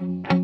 Yeah,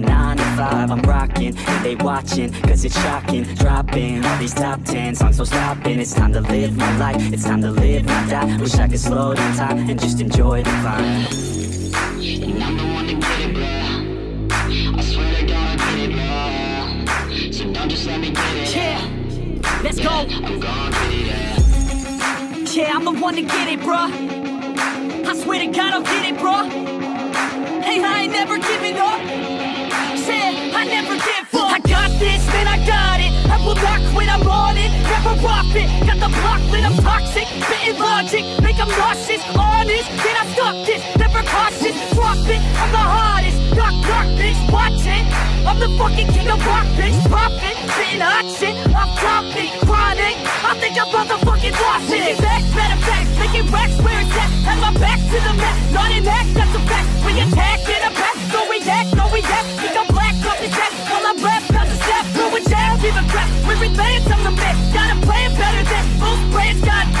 9 to 5, I'm rocking, they watching, cause it's shocking. Dropping all these top 10 songs, so stopping. It's time to live my life, it's time to live, not die. Wish I could slow down time and just enjoy the climb. And I'm the one to get it, bro. I swear to God, I get it, bro. So don't just let me get it. Yeah, let's go. I'm gonna get it, yeah. Yeah, I'm the one to get it, bruh. I swear to God, I'll get it, bruh. Hey, I ain't never giving up. Said I never give up. I got this, man, I got it. I will not quit, I'm on it. Never off it. Got the block lit, I'm toxic. Spitting logic, make them nauseous. Honest, then I stop this. Never cautious, drop it. I'm the hardest. Knock, knock, bitch, watch it. I'm the fucking king of rock, bitch. Profit, spitting hot shit. I'm topic, chronic. I think I'm motherfucking lost it. Back, matter crap. We're advanced, I'm the man. Got a plan better than most brands. Goddamn,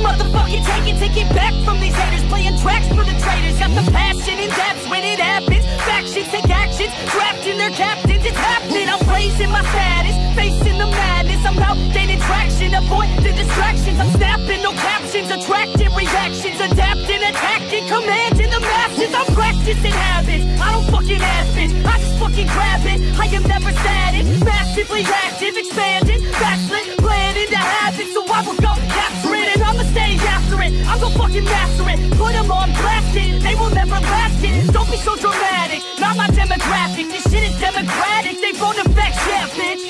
Motherfucking take it, take it back from these haters. Playing tracks for the traitors. Got the passion and that's when it happens. Factions take actions, drafting their captains. It's happening. I'm raising my status, facing the madness. I'm out gaining traction, avoid the distractions. I'm snapping, no captions, attracting reactions, adapting, attacking, commanding the masses. I'm practicing habits. I don't fucking ask bitch. I just fucking grab it. I am never static, massively active, expanding, backslid, be so dramatic. Not my demographic. This shit is democratic. They vote NEFFEX, yeah, bitch.